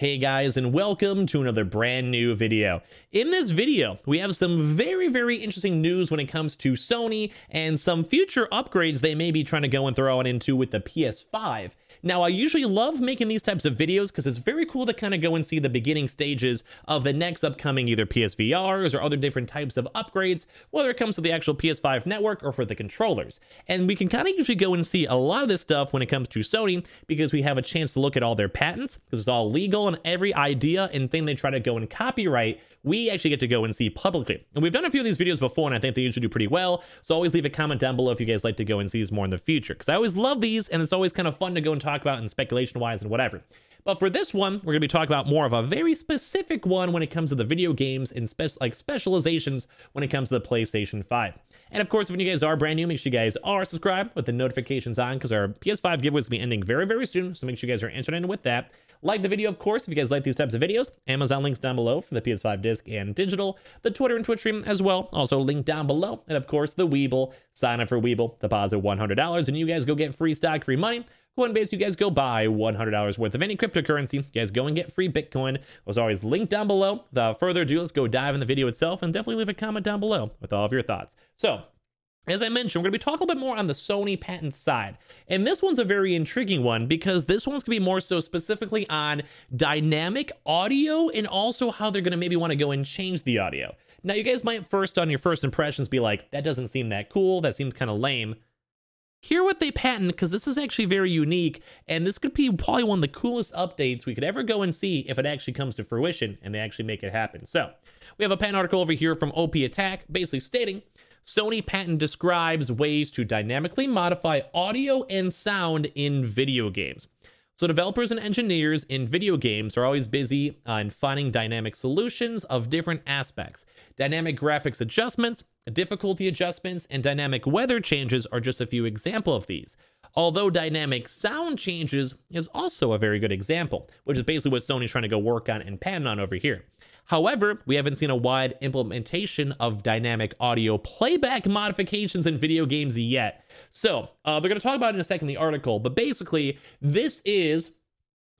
Hey guys, and welcome to another brand new video. In this video, we have some very, very interesting news when it comes to Sony and some future upgrades they may be trying to go and throw on into with the PS5. Now, I usually love making these types of videos because it's very cool to kind of go and see the beginning stages of the next upcoming either PSVRs or other different types of upgrades, whether it comes to the actual PS5 network or for the controllers. And we can kind of usually go and see a lot of this stuff when it comes to Sony because we have a chance to look at all their patents because it's all legal and every idea and thing they try to go and copyright we actually get to go and see publicly. And we've done a few of these videos before, and I think they usually do pretty well. So always leave a comment down below if you guys like to go and see these more in the future, because I always love these, and it's always kind of fun to go and talk about and speculation-wise and whatever. But for this one, we're going to be talking about more of a very specific one when it comes to the video games and spe like specializations when it comes to the PlayStation 5. And of course, if you guys are brand new, make sure you guys are subscribed with the notifications on because our PS5 giveaways will be ending very, very soon. So make sure you guys are interested in with that. Like the video, of course, if you guys like these types of videos. Amazon links down below for the PS5 disc and digital. The Twitter and Twitch stream as well, also linked down below. And of course, the Webull. Sign up for Webull, deposit $100, and you guys go get free stock, free money. Coinbase, you guys go buy $100 worth of any cryptocurrency. You guys go and get free Bitcoin. Was always linked down below. Without further ado, let's go dive in the video itself and definitely leave a comment down below with all of your thoughts. So, as I mentioned, we're going to be talking a little bit more on the Sony patent side. And this one's a very intriguing one because this one's going to be more so specifically on dynamic audio and also how they're going to maybe want to go and change the audio. Now, you guys might first, on your first impressions, be like, that doesn't seem that cool. That seems kind of lame. Hear what they patent because this is actually very unique and this could be probably one of the coolest updates we could ever go and see if it actually comes to fruition and they actually make it happen. So, we have a patent article over here from OP Attack basically stating Sony patent describes ways to dynamically modify audio and sound in video games. So developers and engineers in video games are always busy uh, in finding dynamic solutions of different aspects. Dynamic graphics adjustments, difficulty adjustments, and dynamic weather changes are just a few example of these. Although dynamic sound changes is also a very good example, which is basically what Sony's trying to go work on and patent on over here. However, we haven't seen a wide implementation of dynamic audio playback modifications in video games yet. So, uh, they're going to talk about it in a second in the article, but basically, this is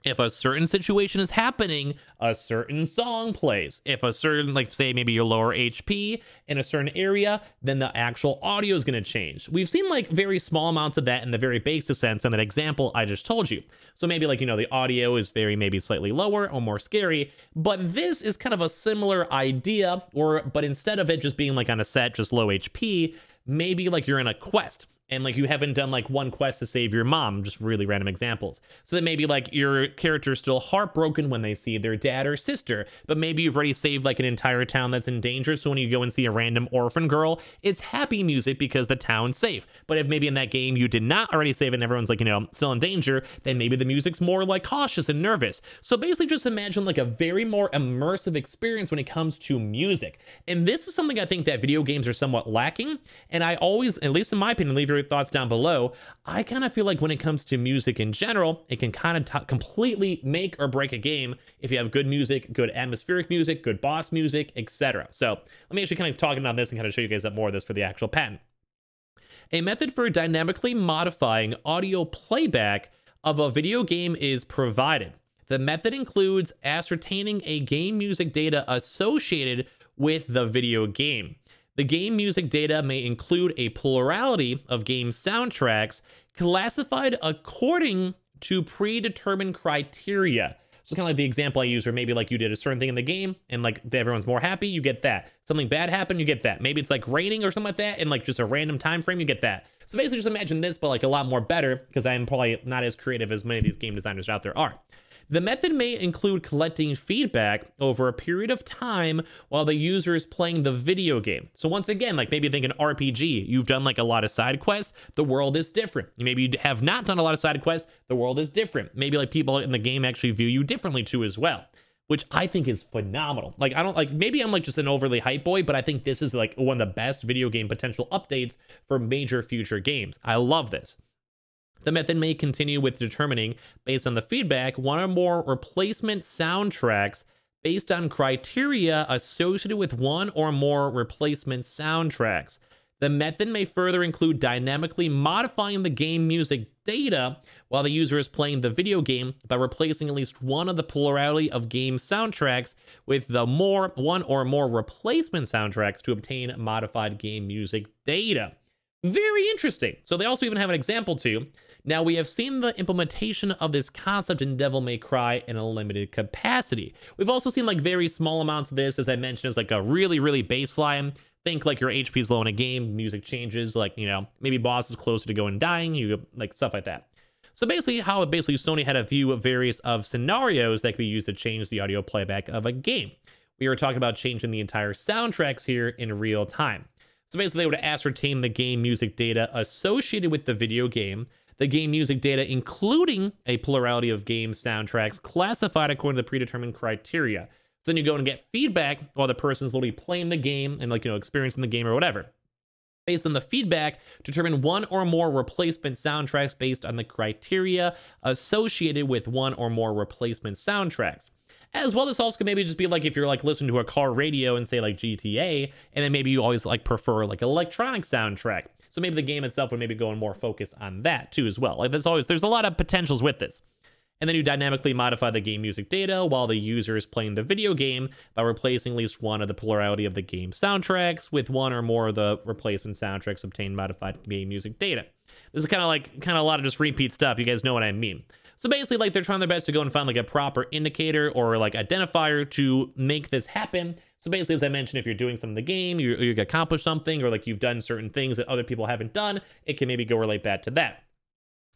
if a certain situation is happening, a certain song plays. If a certain, like say maybe your lower HP in a certain area, then the actual audio is going to change. We've seen like very small amounts of that in the very basic sense in that example I just told you. So maybe like, you know, the audio is very maybe slightly lower or more scary, but this is kind of a similar idea or, but instead of it just being like on a set, just low HP, maybe like you're in a quest and like you haven't done like one quest to save your mom, just really random examples. So that maybe like your character is still heartbroken when they see their dad or sister, but maybe you've already saved like an entire town that's in danger. So when you go and see a random orphan girl, it's happy music because the town's safe. But if maybe in that game you did not already save and everyone's like, you know, still in danger, then maybe the music's more like cautious and nervous. So basically just imagine like a very more immersive experience when it comes to music. And this is something I think that video games are somewhat lacking. And I always, at least in my opinion, leave your your thoughts down below. I kind of feel like when it comes to music in general, it can kind of completely make or break a game if you have good music, good atmospheric music, good boss music, etc. So let me actually kind of talk about this and kind of show you guys up more of this for the actual patent. A method for dynamically modifying audio playback of a video game is provided. The method includes ascertaining a game music data associated with the video game. The game music data may include a plurality of game soundtracks classified according to predetermined criteria. So kind of like the example I use where maybe like you did a certain thing in the game and like everyone's more happy, you get that. Something bad happened, you get that. Maybe it's like raining or something like that in like just a random time frame, you get that. So basically just imagine this, but like a lot more better because I'm probably not as creative as many of these game designers out there are. The method may include collecting feedback over a period of time while the user is playing the video game. So once again, like maybe think an RPG, you've done like a lot of side quests, the world is different. Maybe you have not done a lot of side quests, the world is different. Maybe like people in the game actually view you differently too as well which I think is phenomenal. Like, I don't like, maybe I'm like just an overly hype boy, but I think this is like one of the best video game potential updates for major future games. I love this. The method may continue with determining, based on the feedback, one or more replacement soundtracks based on criteria associated with one or more replacement soundtracks. The method may further include dynamically modifying the game music data while the user is playing the video game by replacing at least one of the plurality of game soundtracks with the more one or more replacement soundtracks to obtain modified game music data. Very interesting. So they also even have an example too. Now we have seen the implementation of this concept in Devil May Cry in a limited capacity. We've also seen like very small amounts of this, as I mentioned, as like a really, really baseline. Think like your HP is low in a game, music changes, like, you know, maybe boss is closer to going dying, you like stuff like that. So basically how basically Sony had a view of various of scenarios that could be used to change the audio playback of a game. We were talking about changing the entire soundtracks here in real time. So basically, they would ascertain the game music data associated with the video game, the game music data, including a plurality of game soundtracks classified according to the predetermined criteria. So then you go and get feedback while the person's literally playing the game and like, you know, experiencing the game or whatever. Based on the feedback, determine one or more replacement soundtracks based on the criteria associated with one or more replacement soundtracks. As well, this also could maybe just be like if you're like listening to a car radio and say like GTA, and then maybe you always like prefer like electronic soundtrack. So maybe the game itself would maybe go in more focus on that too as well. Like there's always there's a lot of potentials with this. And then you dynamically modify the game music data while the user is playing the video game by replacing at least one of the plurality of the game soundtracks with one or more of the replacement soundtracks obtained modified game music data. This is kind of like kind of a lot of just repeat stuff. You guys know what I mean. So basically, like they're trying their best to go and find like a proper indicator or like identifier to make this happen. So basically, as I mentioned, if you're doing something in the game, you, you accomplish something, or like you've done certain things that other people haven't done, it can maybe go relate back to that.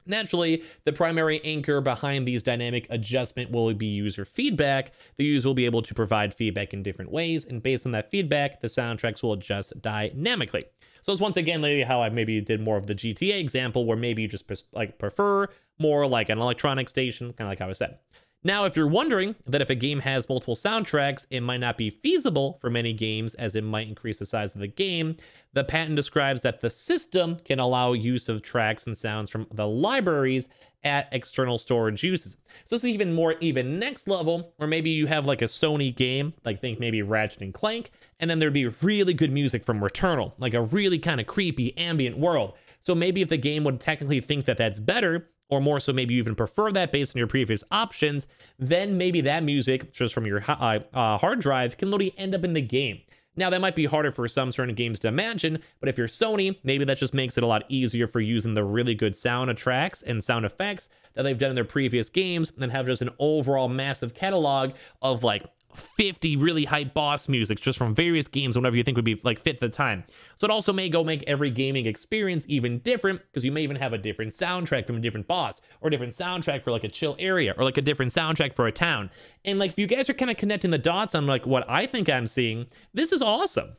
Naturally, the primary anchor behind these dynamic adjustment will be user feedback. The user will be able to provide feedback in different ways, and based on that feedback, the soundtracks will adjust dynamically. So it's once again maybe how I maybe did more of the GTA example, where maybe you just like prefer more like an electronic station, kind of like how I said. Now, if you're wondering that if a game has multiple soundtracks, it might not be feasible for many games as it might increase the size of the game, the patent describes that the system can allow use of tracks and sounds from the libraries at external storage uses. So it's even more even next level, or maybe you have like a Sony game, like think maybe Ratchet and Clank, and then there'd be really good music from Returnal, like a really kind of creepy ambient world. So maybe if the game would technically think that that's better, or more so maybe you even prefer that based on your previous options, then maybe that music just from your uh, uh, hard drive can literally end up in the game. Now, that might be harder for some certain games to imagine, but if you're Sony, maybe that just makes it a lot easier for using the really good sound tracks and sound effects that they've done in their previous games and then have just an overall massive catalog of like 50 really hype boss music just from various games whenever you think would be like fit the time. So it also may go make every gaming experience even different because you may even have a different soundtrack from a different boss or a different soundtrack for like a chill area or like a different soundtrack for a town. And like if you guys are kind of connecting the dots on like what I think I'm seeing, this is awesome.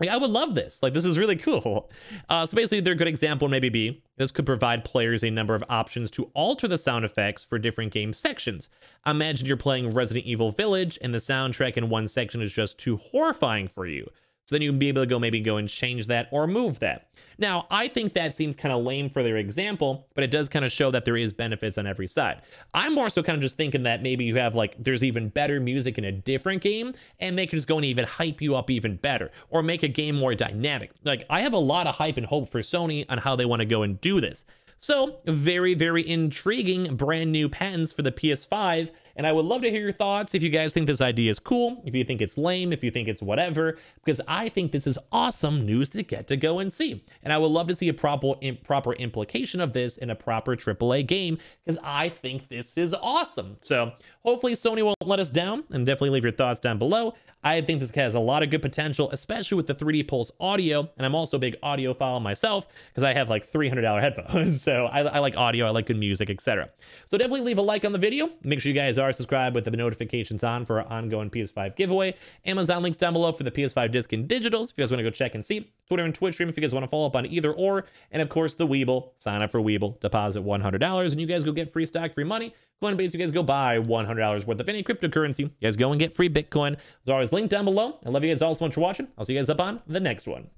Like, I would love this. Like, this is really cool. Uh, so basically, their good example maybe be this could provide players a number of options to alter the sound effects for different game sections. Imagine you're playing Resident Evil Village and the soundtrack in one section is just too horrifying for you. So then you can be able to go maybe go and change that or move that. Now, I think that seems kind of lame for their example, but it does kind of show that there is benefits on every side. I'm more so kind of just thinking that maybe you have like, there's even better music in a different game and they could just go and even hype you up even better or make a game more dynamic. Like I have a lot of hype and hope for Sony on how they want to go and do this. So very, very intriguing brand new patents for the PS5 and I would love to hear your thoughts if you guys think this idea is cool, if you think it's lame, if you think it's whatever, because I think this is awesome news to get to go and see. And I would love to see a proper, proper implication of this in a proper AAA game, because I think this is awesome. So hopefully Sony won't let us down, and definitely leave your thoughts down below. I think this has a lot of good potential, especially with the 3D Pulse audio. And I'm also a big audiophile myself because I have like $300 headphones. So I, I like audio, I like good music, etc. So definitely leave a like on the video. Make sure you guys are subscribed with the notifications on for our ongoing PS5 giveaway. Amazon links down below for the PS5 disc and digitals if you guys want to go check and see. Twitter and Twitch stream if you guys want to follow up on either or. And of course, the Webull. Sign up for Webull, deposit $100, and you guys go get free stock, free money. Coinbase, you guys go buy $100 worth of any cryptocurrency. You guys go and get free Bitcoin. As always, link down below. I love you guys all so much for watching. I'll see you guys up on the next one.